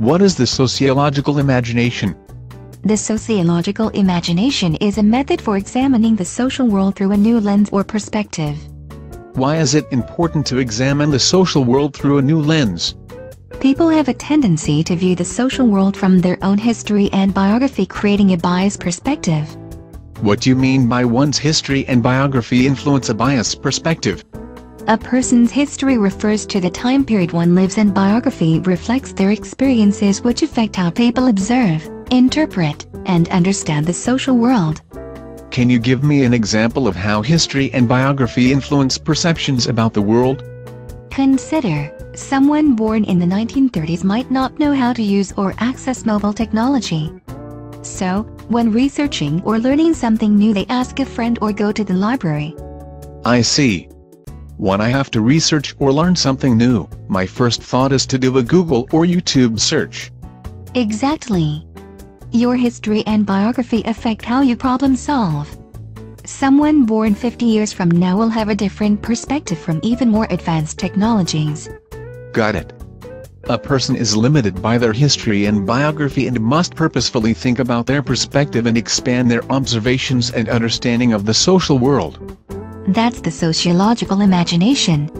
What is the sociological imagination? The sociological imagination is a method for examining the social world through a new lens or perspective. Why is it important to examine the social world through a new lens? People have a tendency to view the social world from their own history and biography creating a biased perspective. What do you mean by one's history and biography influence a biased perspective? A person's history refers to the time period one lives and biography reflects their experiences which affect how people observe, interpret, and understand the social world. Can you give me an example of how history and biography influence perceptions about the world? Consider, someone born in the 1930s might not know how to use or access mobile technology. So, when researching or learning something new they ask a friend or go to the library. I see. When I have to research or learn something new, my first thought is to do a Google or YouTube search. Exactly. Your history and biography affect how you problem solve. Someone born 50 years from now will have a different perspective from even more advanced technologies. Got it. A person is limited by their history and biography and must purposefully think about their perspective and expand their observations and understanding of the social world. That's the sociological imagination.